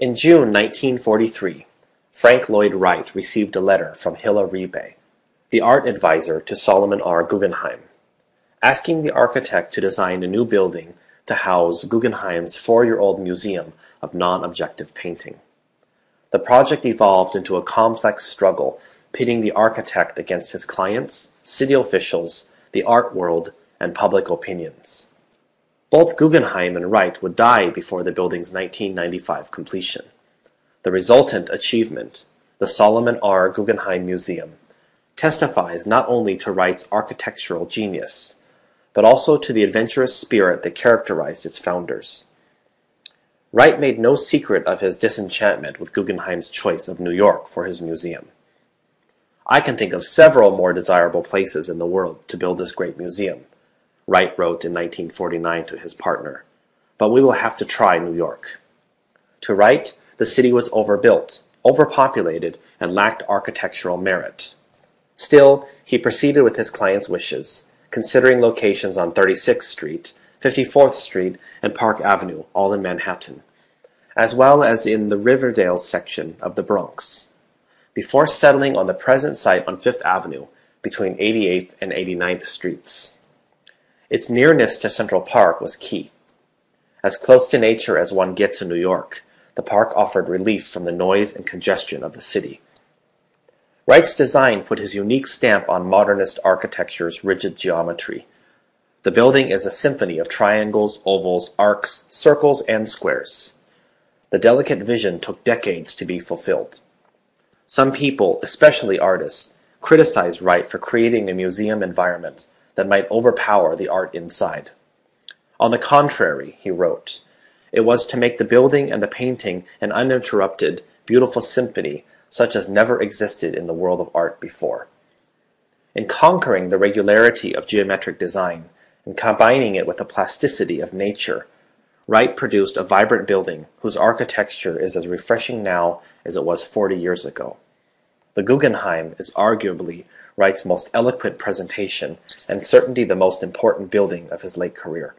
In June 1943, Frank Lloyd Wright received a letter from Hilla Rebay, the art advisor to Solomon R. Guggenheim, asking the architect to design a new building to house Guggenheim's four-year-old museum of non-objective painting. The project evolved into a complex struggle pitting the architect against his clients, city officials, the art world, and public opinions. Both Guggenheim and Wright would die before the building's 1995 completion. The resultant achievement, the Solomon R. Guggenheim Museum, testifies not only to Wright's architectural genius, but also to the adventurous spirit that characterized its founders. Wright made no secret of his disenchantment with Guggenheim's choice of New York for his museum. I can think of several more desirable places in the world to build this great museum, Wright wrote in 1949 to his partner, but we will have to try New York. To Wright, the city was overbuilt, overpopulated, and lacked architectural merit. Still, he proceeded with his client's wishes, considering locations on 36th Street, 54th Street, and Park Avenue, all in Manhattan, as well as in the Riverdale section of the Bronx, before settling on the present site on Fifth Avenue between 88th and 89th Streets. Its nearness to Central Park was key. As close to nature as one gets in New York, the park offered relief from the noise and congestion of the city. Wright's design put his unique stamp on modernist architecture's rigid geometry. The building is a symphony of triangles, ovals, arcs, circles, and squares. The delicate vision took decades to be fulfilled. Some people, especially artists, criticize Wright for creating a museum environment that might overpower the art inside. On the contrary, he wrote, it was to make the building and the painting an uninterrupted, beautiful symphony such as never existed in the world of art before. In conquering the regularity of geometric design and combining it with the plasticity of nature, Wright produced a vibrant building whose architecture is as refreshing now as it was 40 years ago. The Guggenheim is arguably Wright's most eloquent presentation, and certainly the most important building of his late career.